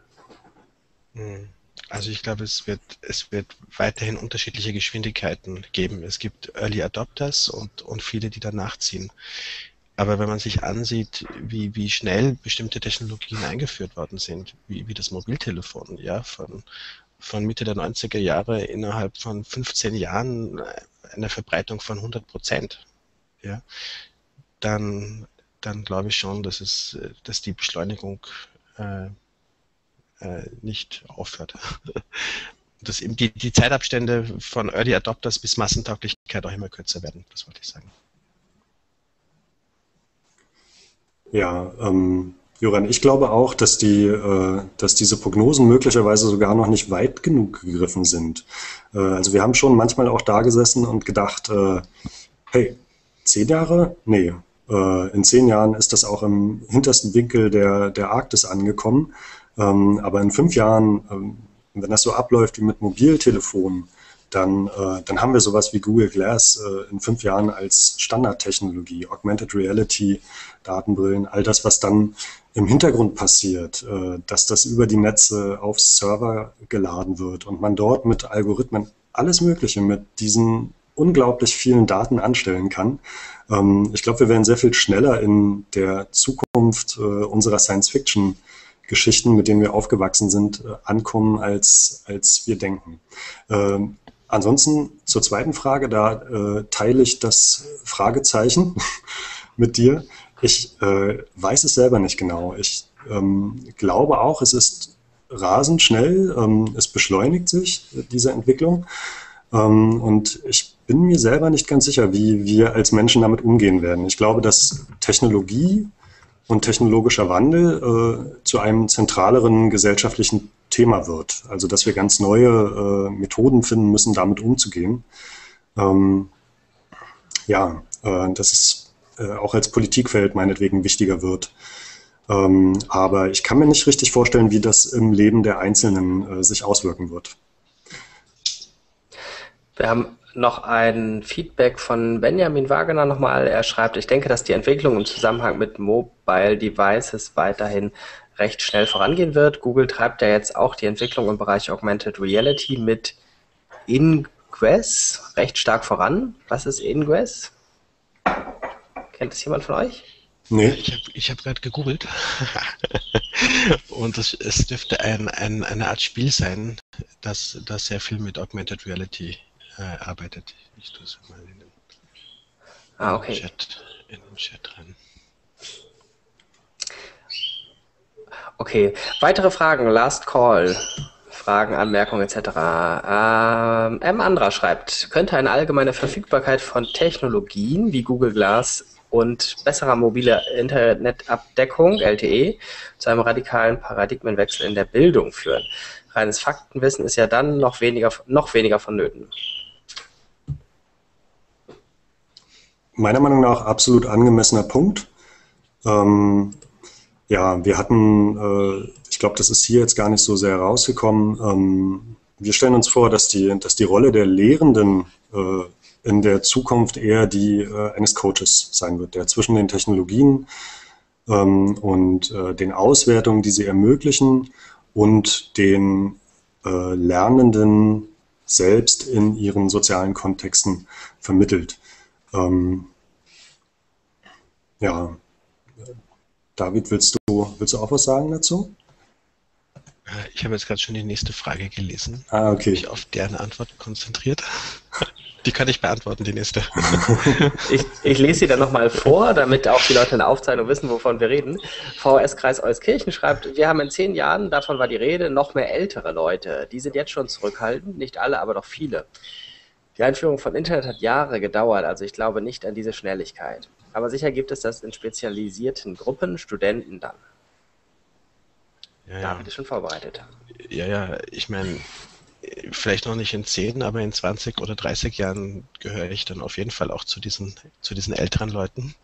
Hm. Also ich glaube, es wird, es wird weiterhin unterschiedliche Geschwindigkeiten geben. Es gibt Early Adopters und, und viele, die danach ziehen. Aber wenn man sich ansieht, wie, wie schnell bestimmte Technologien eingeführt worden sind, wie, wie das Mobiltelefon, ja, von, von Mitte der 90er Jahre innerhalb von 15 Jahren eine Verbreitung von 100 Prozent, ja, dann, dann glaube ich schon, dass es, dass die Beschleunigung äh, äh, nicht aufhört. [LAUGHS] dass eben die, die Zeitabstände von Early Adopters bis Massentauglichkeit auch immer kürzer werden, das wollte ich sagen. Ja, ähm, Joran, ich glaube auch, dass, die, äh, dass diese Prognosen möglicherweise sogar noch nicht weit genug gegriffen sind. Äh, also wir haben schon manchmal auch da gesessen und gedacht, äh, hey, zehn Jahre? Nee, äh, in zehn Jahren ist das auch im hintersten Winkel der, der Arktis angekommen. Ähm, aber in fünf Jahren, ähm, wenn das so abläuft wie mit Mobiltelefonen, dann, äh, dann haben wir sowas wie Google Glass äh, in fünf Jahren als Standardtechnologie, Augmented Reality, Datenbrillen, all das, was dann im Hintergrund passiert, äh, dass das über die Netze auf Server geladen wird und man dort mit Algorithmen alles Mögliche mit diesen unglaublich vielen Daten anstellen kann. Ähm, ich glaube, wir werden sehr viel schneller in der Zukunft äh, unserer Science-Fiction Geschichten, mit denen wir aufgewachsen sind, äh, ankommen, als, als wir denken. Ähm, Ansonsten zur zweiten Frage, da äh, teile ich das Fragezeichen [LAUGHS] mit dir. Ich äh, weiß es selber nicht genau. Ich ähm, glaube auch, es ist rasend schnell, ähm, es beschleunigt sich, diese Entwicklung. Ähm, und ich bin mir selber nicht ganz sicher, wie wir als Menschen damit umgehen werden. Ich glaube, dass Technologie und technologischer Wandel äh, zu einem zentraleren gesellschaftlichen Thema wird. Also dass wir ganz neue äh, Methoden finden müssen, damit umzugehen. Ähm, ja, äh, dass es äh, auch als Politikfeld meinetwegen wichtiger wird. Ähm, aber ich kann mir nicht richtig vorstellen, wie das im Leben der Einzelnen äh, sich auswirken wird. Wir haben noch ein Feedback von Benjamin Wagner nochmal. Er schreibt, ich denke, dass die Entwicklung im Zusammenhang mit Mobile Devices weiterhin recht schnell vorangehen wird. Google treibt ja jetzt auch die Entwicklung im Bereich Augmented Reality mit Ingress recht stark voran. Was ist Ingress? Kennt es jemand von euch? Nee. Ich habe ich hab gerade gegoogelt. [LAUGHS] Und es, es dürfte ein, ein, eine Art Spiel sein, das, das sehr viel mit Augmented Reality äh, arbeitet. Ich tue es mal in den, ah, okay. Chat, in den Chat rein. Okay, weitere Fragen, Last Call. Fragen, Anmerkungen etc. Ähm, M. Andra schreibt, könnte eine allgemeine Verfügbarkeit von Technologien wie Google Glass und besserer mobiler Internetabdeckung, LTE, zu einem radikalen Paradigmenwechsel in der Bildung führen. Reines Faktenwissen ist ja dann noch weniger, noch weniger vonnöten. Meiner Meinung nach absolut angemessener Punkt. Ähm, ja, wir hatten, äh, ich glaube, das ist hier jetzt gar nicht so sehr rausgekommen. Ähm, wir stellen uns vor, dass die, dass die Rolle der Lehrenden äh, in der Zukunft eher die äh, eines Coaches sein wird, der zwischen den Technologien ähm, und äh, den Auswertungen, die sie ermöglichen, und den äh, Lernenden selbst in ihren sozialen Kontexten vermittelt. Ähm, ja, David, willst du, willst du auch was sagen dazu? Äh, ich habe jetzt gerade schon die nächste Frage gelesen. Ah, okay. Mich auf deren Antwort konzentriert. [LAUGHS] Die kann ich beantworten, die nächste. [LAUGHS] ich, ich lese sie dann nochmal vor, damit auch die Leute in der Aufzeichnung wissen, wovon wir reden. VS-Kreis Euskirchen schreibt, wir haben in zehn Jahren, davon war die Rede, noch mehr ältere Leute. Die sind jetzt schon zurückhaltend, nicht alle, aber doch viele. Die Einführung von Internet hat Jahre gedauert, also ich glaube nicht an diese Schnelligkeit. Aber sicher gibt es das in spezialisierten Gruppen, Studenten dann. Ja, David ja. schon vorbereitet. Ja, ja, ich meine, vielleicht noch nicht in 10, aber in 20 oder 30 Jahren gehöre ich dann auf jeden Fall auch zu diesen, zu diesen älteren Leuten.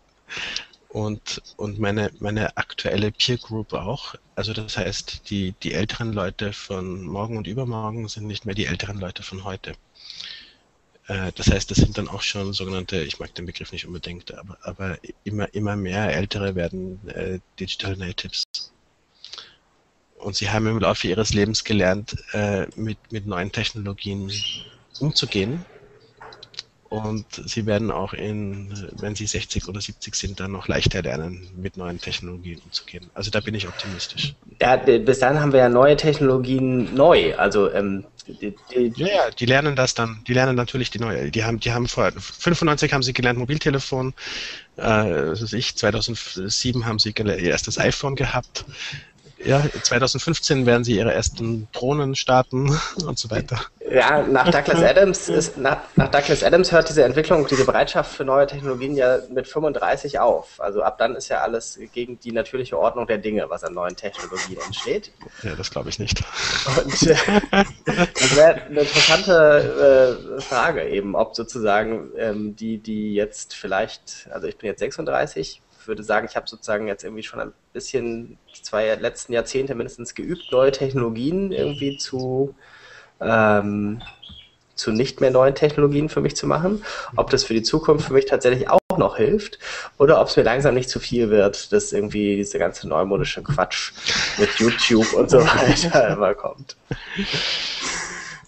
Und, und meine, meine aktuelle Peer Group auch. Also das heißt, die, die älteren Leute von morgen und übermorgen sind nicht mehr die älteren Leute von heute. Äh, das heißt, das sind dann auch schon sogenannte, ich mag den Begriff nicht unbedingt, aber, aber immer, immer mehr Ältere werden äh, Digital Natives. Und sie haben im Laufe ihres Lebens gelernt, äh, mit, mit neuen Technologien umzugehen. Und sie werden auch in, wenn sie 60 oder 70 sind, dann noch leichter lernen, mit neuen Technologien umzugehen. Also da bin ich optimistisch. Ja, bis dann haben wir ja neue Technologien neu. Also ähm, die, die, ja, ja, die lernen das dann, die lernen natürlich die neue. Die haben, die haben vor 95 haben sie gelernt Mobiltelefon, äh, was weiß ich, 2007 haben sie ihr erstes iPhone gehabt ja, 2015 werden sie ihre ersten Drohnen starten [LAUGHS] und so weiter. Ja, nach Douglas Adams ist, nach, nach, Douglas Adams hört diese Entwicklung, diese Bereitschaft für neue Technologien ja mit 35 auf. Also ab dann ist ja alles gegen die natürliche Ordnung der Dinge, was an neuen Technologien entsteht. Ja, das glaube ich nicht. Und äh, das wäre eine interessante äh, Frage eben, ob sozusagen ähm, die, die jetzt vielleicht, also ich bin jetzt 36, würde sagen, ich habe sozusagen jetzt irgendwie schon ein bisschen zwei letzten Jahrzehnte mindestens geübt, neue Technologien irgendwie zu, ähm, zu nicht mehr neuen Technologien für mich zu machen. Ob das für die Zukunft für mich tatsächlich auch noch hilft oder ob es mir langsam nicht zu viel wird, dass irgendwie diese ganze neumodische Quatsch mit YouTube und so [LAUGHS] weiter immer kommt.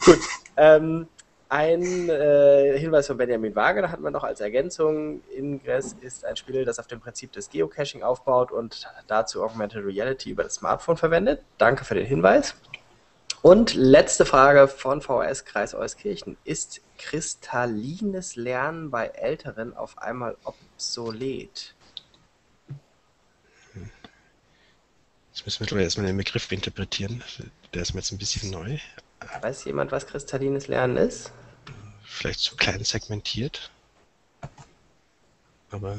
Gut. Ähm, ein äh, Hinweis von Benjamin Waage, da hatten wir noch als Ergänzung, Ingress ist ein Spiel, das auf dem Prinzip des Geocaching aufbaut und dazu Augmented Reality über das Smartphone verwendet. Danke für den Hinweis. Und letzte Frage von VHS Kreis Euskirchen. Ist kristallines Lernen bei Älteren auf einmal obsolet? Jetzt müssen wir erstmal den Begriff interpretieren. Der ist mir jetzt ein bisschen neu. Weiß jemand, was kristallines Lernen ist? Vielleicht zu klein segmentiert. Aber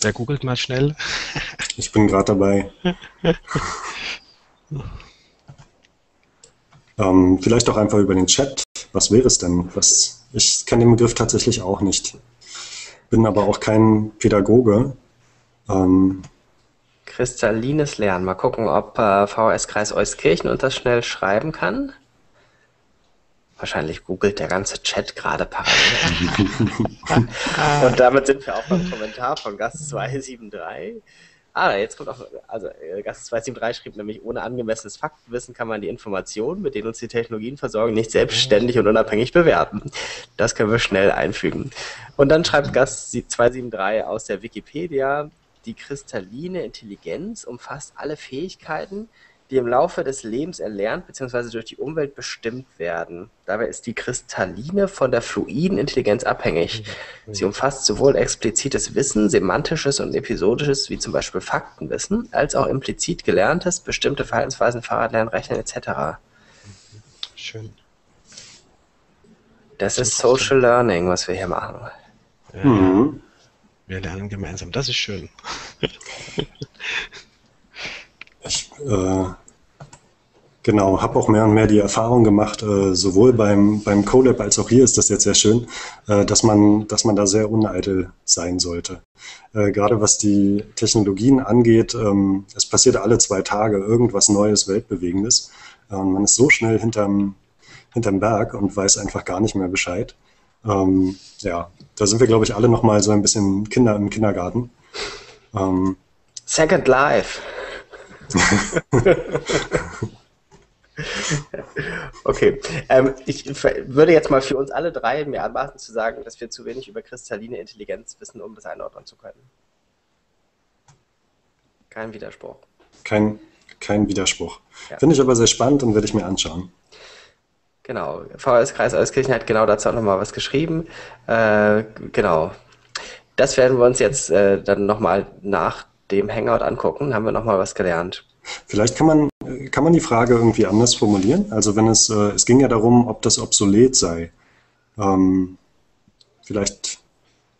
Wer googelt mal schnell? [LAUGHS] Ich bin gerade dabei. ähm, vielleicht auch einfach über den Chat. Was wäre es denn? Was, ich kenne den Begriff tatsächlich auch nicht. Bin aber auch kein Pädagoge. Ähm, Kristallines Lernen. Mal gucken, ob äh, VS-Kreis Euskirchen uns das schnell schreiben kann. Wahrscheinlich googelt der ganze Chat gerade parallel. [LAUGHS] Und damit sind wir auch beim Kommentar von Gast 273. Ah, jetzt kommt auch, also äh, Gast 273 schrieb nämlich, ohne angemessenes Faktenwissen kann man die Informationen, mit denen uns die Technologien versorgen, nicht selbstständig und unabhängig bewerten. Das können wir schnell einfügen. Und dann schreibt Gast 273 aus der Wikipedia, die kristalline Intelligenz umfasst alle Fähigkeiten, die im Laufe des Lebens erlernt bzw. durch die Umwelt bestimmt werden. Dabei ist die kristalline von der fluiden Intelligenz abhängig. Sie umfasst sowohl explizites Wissen, semantisches und episodisches, wie zum Beispiel Faktenwissen, als auch implizit gelerntes, bestimmte Verhaltensweisen, Fahrradlernen, Rechnen etc. Schön. Das ist Social Learning, was wir hier machen. Ja, mhm. Wir lernen gemeinsam. Das ist schön. [LAUGHS] Ich äh, genau, habe auch mehr und mehr die Erfahrung gemacht, äh, sowohl beim, beim CoLab als auch hier ist das jetzt sehr schön, äh, dass, man, dass man da sehr uneitel sein sollte. Äh, gerade was die Technologien angeht, ähm, es passiert alle zwei Tage irgendwas Neues, Weltbewegendes. Äh, man ist so schnell hinterm, hinterm Berg und weiß einfach gar nicht mehr Bescheid. Ähm, ja, da sind wir, glaube ich, alle noch mal so ein bisschen Kinder im Kindergarten. Ähm, Second Life. [LAUGHS] okay, ähm, ich würde jetzt mal für uns alle drei mir anmaßen zu sagen, dass wir zu wenig über kristalline Intelligenz wissen, um das einordnen zu können. Kein Widerspruch. Kein, kein Widerspruch. Ja. Finde ich aber sehr spannend und werde ich mir anschauen. Genau, VS-Kreis Euskirchen hat genau dazu auch nochmal was geschrieben. Äh, genau. Das werden wir uns jetzt äh, dann nochmal nach dem Hangout angucken, haben wir nochmal was gelernt. Vielleicht kann man, kann man die Frage irgendwie anders formulieren. Also wenn es, äh, es ging ja darum, ob das obsolet sei. Ähm, vielleicht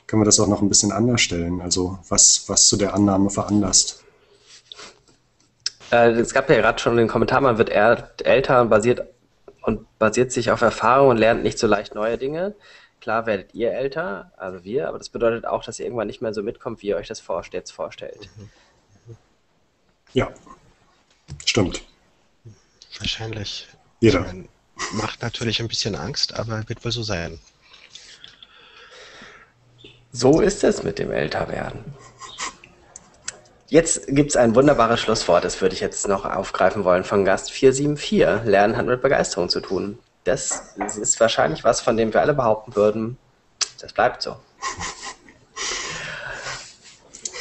können wir das auch noch ein bisschen anders stellen. Also was, was zu der Annahme veranlasst. Äh, es gab ja gerade schon den Kommentar, man wird eher älter und basiert und basiert sich auf Erfahrung und lernt nicht so leicht neue Dinge. Klar werdet ihr älter, also wir, aber das bedeutet auch, dass ihr irgendwann nicht mehr so mitkommt, wie ihr euch das jetzt vorstellt. Ja, stimmt. Wahrscheinlich. Jeder. Meine, macht natürlich ein bisschen Angst, aber wird wohl so sein. So ist es mit dem Älterwerden. Jetzt gibt es ein wunderbares Schlusswort, das würde ich jetzt noch aufgreifen wollen von Gast 474. Lernen hat mit Begeisterung zu tun das ist wahrscheinlich was, von dem wir alle behaupten würden, das bleibt so.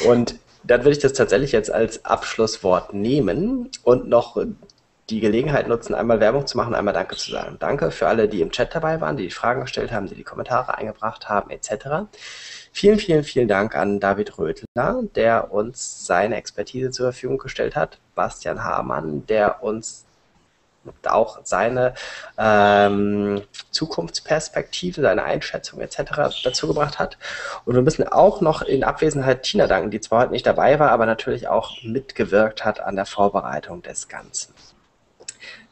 Und dann würde ich das tatsächlich jetzt als Abschlusswort nehmen und noch die Gelegenheit nutzen, einmal Werbung zu machen, einmal Danke zu sagen. Danke für alle, die im Chat dabei waren, die die Fragen gestellt haben, die die Kommentare eingebracht haben, etc. Vielen, vielen, vielen Dank an David Rödler, der uns seine Expertise zur Verfügung gestellt hat. Bastian Hamann, der uns auch seine ähm, Zukunftsperspektive, seine Einschätzung etc. dazu gebracht hat. Und wir müssen auch noch in Abwesenheit Tina danken, die zwar heute nicht dabei war, aber natürlich auch mitgewirkt hat an der Vorbereitung des Ganzen.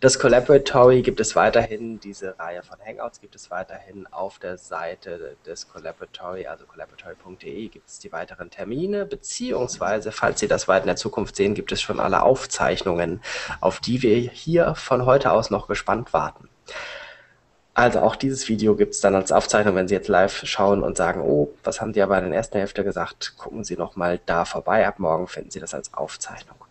Das Collaboratory gibt es weiterhin, diese Reihe von Hangouts gibt es weiterhin auf der Seite des Collaboratory, also collaboratory.de gibt es die weiteren Termine, beziehungsweise, falls Sie das weit in der Zukunft sehen, gibt es schon alle Aufzeichnungen, auf die wir hier von heute aus noch gespannt warten. Also auch dieses Video gibt es dann als Aufzeichnung, wenn Sie jetzt live schauen und sagen, oh, was haben die aber in der ersten Hälfte gesagt, gucken Sie nochmal da vorbei. Ab morgen finden Sie das als Aufzeichnung.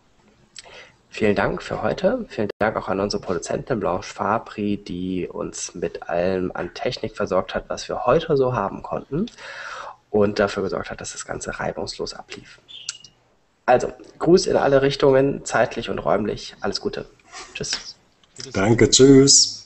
Vielen Dank für heute. Vielen Dank auch an unsere Produzentin Blanche Fabri, die uns mit allem an Technik versorgt hat, was wir heute so haben konnten und dafür gesorgt hat, dass das Ganze reibungslos ablief. Also, Gruß in alle Richtungen, zeitlich und räumlich. Alles Gute. Tschüss. Danke, tschüss.